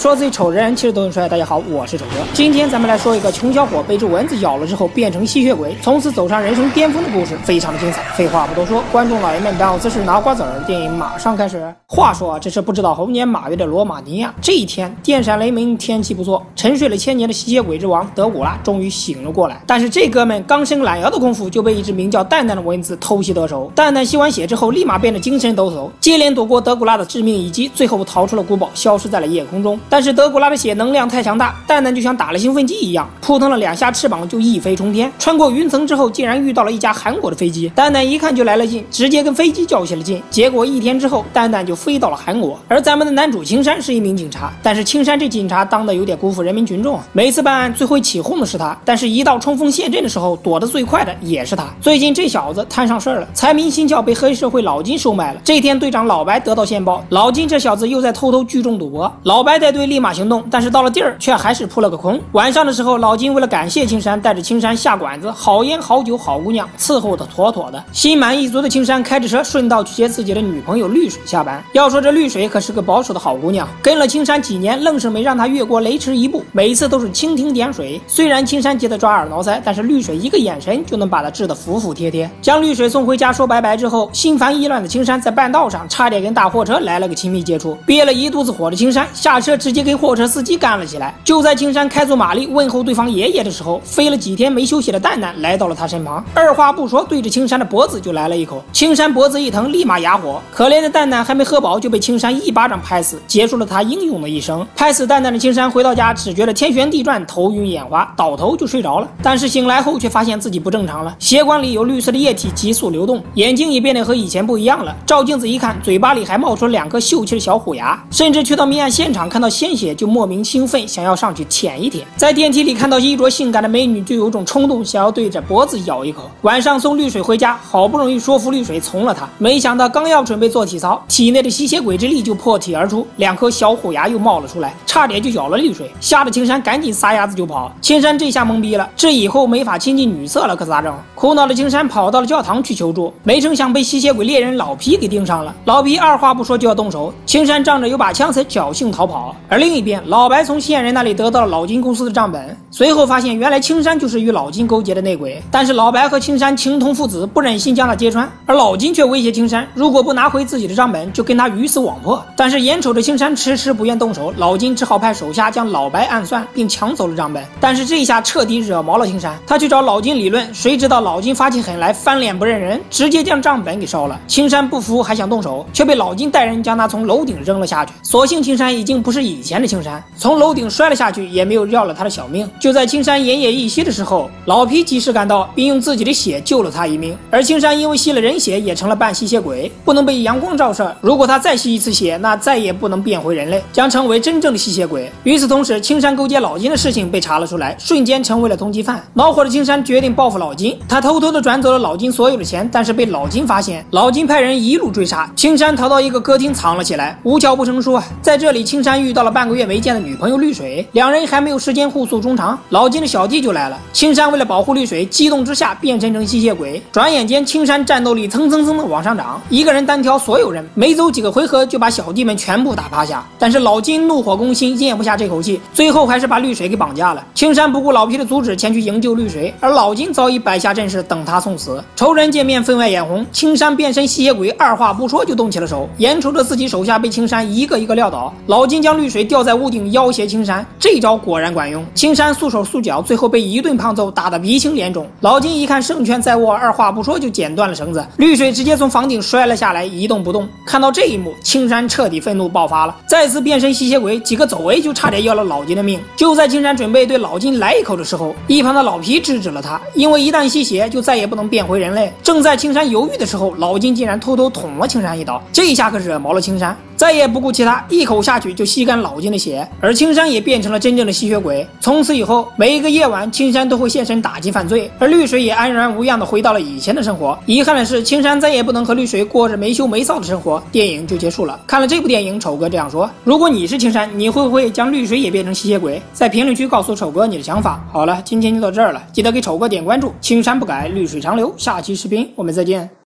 说自己丑的人其实都很帅。大家好，我是丑哥。今天咱们来说一个穷小伙被只蚊子咬了之后变成吸血鬼，从此走上人生巅峰的故事，非常的精彩。废话不多说，观众老爷们，当我姿势拿瓜子儿，电影马上开始。话说啊，这是不知道猴年马月的罗马尼亚。这一天，电闪雷鸣，天气不错，沉睡了千年的吸血鬼之王德古拉终于醒了过来。但是这哥们刚伸懒腰的功夫，就被一只名叫蛋蛋的蚊子偷袭得手。蛋蛋吸完血之后，立马变得精神抖擞，接连躲过德古拉的致命一击，最后逃出了古堡，消失在了夜空中。但是德古拉的血能量太强大，蛋蛋就像打了兴奋剂一样，扑腾了两下翅膀就一飞冲天，穿过云层之后，竟然遇到了一架韩国的飞机。蛋蛋一看就来了劲，直接跟飞机较起了劲。结果一天之后，蛋蛋就飞到了韩国。而咱们的男主青山是一名警察，但是青山这警察当的有点辜负人民群众啊。每次办案最会起哄的是他，但是一到冲锋陷阵的时候，躲得最快的也是他。最近这小子摊上事儿了，财迷心窍被黑社会老金收买了。这天队长老白得到线报，老金这小子又在偷偷聚众赌博。老白带队立马行动，但是到了地儿却还是扑了个空。晚上的时候，老金为了感谢青山，带着青山下馆子，好烟好酒好姑娘伺候的妥妥的。心满意足的青山开着车顺道去接自己的女朋友绿水下班。要说这绿水可是个保守的好姑娘，跟了青山几年，愣是没让他越过雷池一步，每一次都是蜻蜓点水。虽然青山急得抓耳挠腮，但是绿水一个眼神就能把他治得服服帖帖。将绿水送回家说拜拜之后，心烦意乱的青山在半道上差点跟大货车来了个亲密接触，憋了一肚子火的青山下车直直接跟货车司机干了起来。就在青山开足马力问候对方爷爷的时候，飞了几天没休息的蛋蛋来到了他身旁，二话不说对着青山的脖子就来了一口。青山脖子一疼，立马哑火。可怜的蛋蛋还没喝饱就被青山一巴掌拍死，结束了他英勇的一生。拍死蛋蛋的青山回到家，只觉得天旋地转，头晕眼花，倒头就睡着了。但是醒来后却发现自己不正常了，血管里有绿色的液体急速流动，眼睛也变得和以前不一样了。照镜子一看，嘴巴里还冒出两颗秀气的小虎牙，甚至去到命案现场看到鲜血就莫名兴奋，想要上去舔一舔。在电梯里看到衣着性感的美女，就有种冲动想要对着脖子咬一口。晚上送绿水回家，好不容易说服绿水从了他，没想到刚要准备做体操，体内的吸血鬼之力就破体而出，两颗小虎牙又冒了出来，差点就咬了绿水，吓得青山赶紧撒丫子就跑。青山这下懵逼了，这以后没法亲近女色了，可咋整？苦恼的青山跑到了教堂去求助，没成想被吸血鬼猎人老皮给盯上了。老皮二话不说就要动手，青山仗着有把枪才侥幸逃跑。而另一边，老白从线人那里得到了老金公司的账本，随后发现原来青山就是与老金勾结的内鬼。但是老白和青山情同父子，不忍心将他揭穿，而老金却威胁青山，如果不拿回自己的账本，就跟他鱼死网破。但是眼瞅着青山迟迟不愿动手，老金只好派手下将老白暗算，并抢走了账本。但是这一下彻底惹毛了青山，他去找老金理论，谁知道老金发起狠来，翻脸不认人，直接将账本给烧了。青山不服，还想动手，却被老金带人将他从楼顶扔了下去。所幸青山已经不是以前的青山，从楼顶摔了下去，也没有要了他的小命。就在青山奄奄一息的时候，老皮及时赶到，并用自己的血救了他一命。而青山因为吸了人血，也成了半吸血鬼，不能被阳光照射。如果他再吸一次血，那再也不能变回人类，将成为真正的吸血鬼。与此同时，青山勾结老金的事情被查了出来，瞬间成为了通缉犯。恼火的青山决定报复老金，他偷偷的转走了老金所有的钱，但是被老金发现，老金派人一路追杀，青山逃到一个歌厅藏了起来。无巧不成书啊，在这里，青山遇到了半个月没见的女朋友绿水，两人还没有时间互诉衷肠，老金的小弟就来了。青山为了保护绿水，激动之下变身成吸血鬼，转眼间青山战斗力蹭蹭蹭的往上涨，一个人单挑所有人，没走几个回合就把小弟们全部打趴下。但是老金怒火攻心，咽不下这口气，最后还是把绿水给绑架了。青山不顾老皮的阻止，前去营救绿水，而老金早已摆下阵势等他送死。仇人见面分外眼红，青山变身吸血鬼，二话不说就动起了手。眼瞅着自己手下被青山一个一个撂倒，老金将绿水吊在屋顶要挟青山，这招果然管用。青山束手束脚，最后被一顿胖揍，打得鼻青脸肿。老金一看胜券在握，二话不说就剪断了绳子，绿水直接从房顶摔了下来，一动不动。看到这一幕，青山彻底愤怒爆发了，再次变身吸血鬼，几个走位就差点要了老金的命。就在青山准备对老金来一口的时候，一旁的老皮制止了他，因为一旦吸血就再也不能变回人类。正在青山犹豫的时候，老金竟然偷偷捅了青山一刀，这一下可惹毛了青山。再也不顾其他，一口下去就吸干老金的血，而青山也变成了真正的吸血鬼。从此以后，每一个夜晚，青山都会现身打击犯罪，而绿水也安然无恙的回到了以前的生活。遗憾的是，青山再也不能和绿水过着没羞没臊的生活，电影就结束了。看了这部电影，丑哥这样说：如果你是青山，你会不会将绿水也变成吸血鬼？在评论区告诉丑哥你的想法。好了，今天就到这儿了，记得给丑哥点关注。青山不改，绿水长流。下期视频我们再见。